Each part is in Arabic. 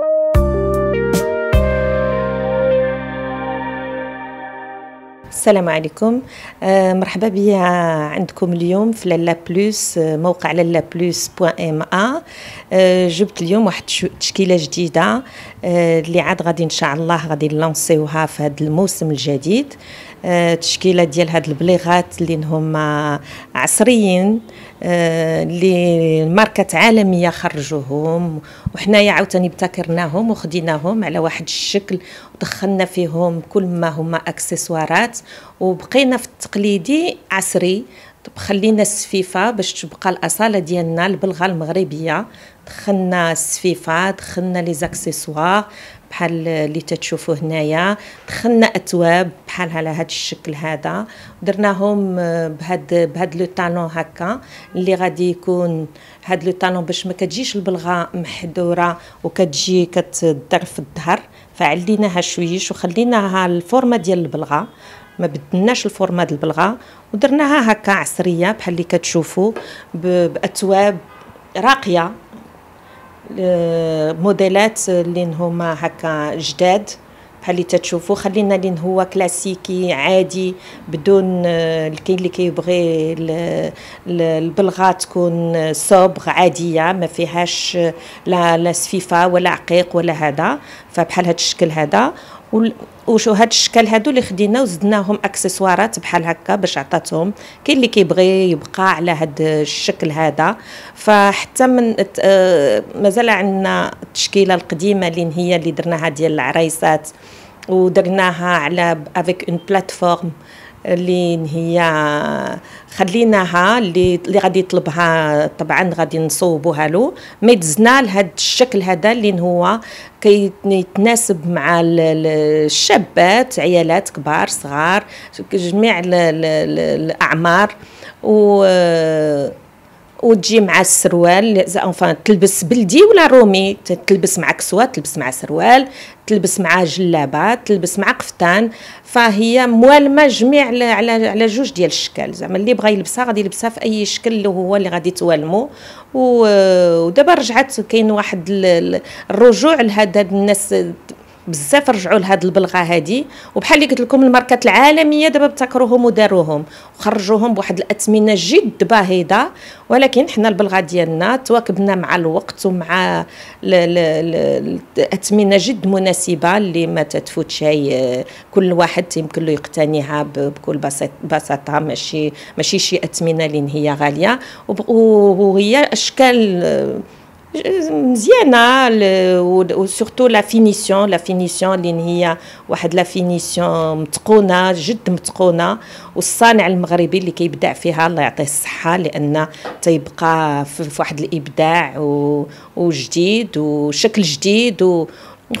you السلام عليكم. آه، مرحبا بيا عندكم اليوم في لالا بلوس آه، موقع لالا بلوس بوان ام ا آه، جبت اليوم واحد تشكيلة جديدة اللي عاد غادي إن شاء الله غادي نلونسيوها في هذا الموسم الجديد. تشكيلة ديال هاد البليغات اللي هما عصريين اللي ماركات عالميه خرجوهم وحنايا عاوتاني ابتكرناهم وخديناهم على واحد الشكل ودخلنا فيهم كل ما هما اكسسوارات وبقينا في التقليدي عصري. خلينا السفيفة باش تبقى الأصالة ديالنا البلغه المغربية. دخلنا السفيفة دخلنا لي زاكسيسوار. بحال اللي تتشوفوا هنايا. دخلنا أتواب بحال على هذا الشكل هذا. درناهم بهاد بهاد لو طالون هكا اللي غادي يكون هاد لو طالون باش ما كتجيش البلغة محدوره وكتجي كتدر في الظهر فعليناها شويش وخليناها الفورمة ديال البلغة. ما بدلناش الفورمة ديال البلغة. ودرناها هكا عصرية بحال اللي كتشوفوا بأتواب راقية. موديلات اللي هما هكا جداد بحال اللي تتشوفوا خلينا لين هو كلاسيكي عادي بدون الكاين اللي كيبغي البلغة تكون صبغ عادية ما فيهاش لا لا سفيفة ولا عقيق ولا هذا. فبحال هذا الشكل هذا. وشو هاد الشكل هادو اللي خدينا وزدناهم اكسسوارات بحال هكا باش عطاتهم. كاين اللي كيبغي يبقى على هاد الشكل هذا. فحتى من آه، مازال عندنا التشكيلة القديمة اللي هي اللي درناها ديال العرايسات ودرناها على avec une plateforme اللي هي خليناها اللي اللي غادي يطلبها طبعا غادي نصوبوها له. ما دزنا لهذا الشكل هذا اللي هو كيتناسب مع الشابات عيالات كبار صغار جميع الأعمار. و وتجي مع السروال enfin تلبس بلدي ولا رومي؟ تلبس مع كسوة تلبس مع سروال تلبس مع جلابة تلبس مع قفطان. فهي موالمة جميع على على جوج ديال الشكل. زعما اللي بغى يلبسها غادي يلبسها في أي شكل اللي هو اللي غادي توالمو. ودابا رجعت كاين واحد الرجوع لهذا الناس بزاف رجعوا لهاد البلغة هادي. وبحال اللي قلت لكم الماركات العالمية دابا ابتكروهم وداروهم وخرجوهم بواحد الأثمنة جد باهظه ولكن حنا البلغة ديالنا تواكبنا مع الوقت ومع الأثمنة جد مناسبة اللي ما تتفوت شيء كل واحد يمكن له يقتنيها بكل بساطة. ماشي ماشي شي أثمنة اللي هي غالية. وهي أشكال مزيانة. و surtout la finition la finition اللي هي واحد la finition متقونة جد متقونة. والصانع المغربي اللي كيبدع فيها الله يعطيه الصحة لأن تيبقى في واحد الإبداع وجديد وشكل جديد و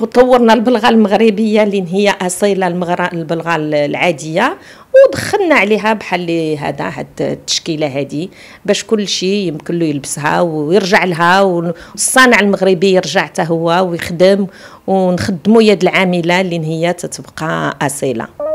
وطورنا البلغة المغربية اللي هي أصيلة البلغة العادية. ودخلنا عليها بحال هذا هاد التشكيلة هذه باش كل شيء يمكن له يلبسها ويرجع لها والصانع المغربي يرجع حتى هو ويخدم ونخدموا يد العاملة اللي هي تتبقى أصيلة.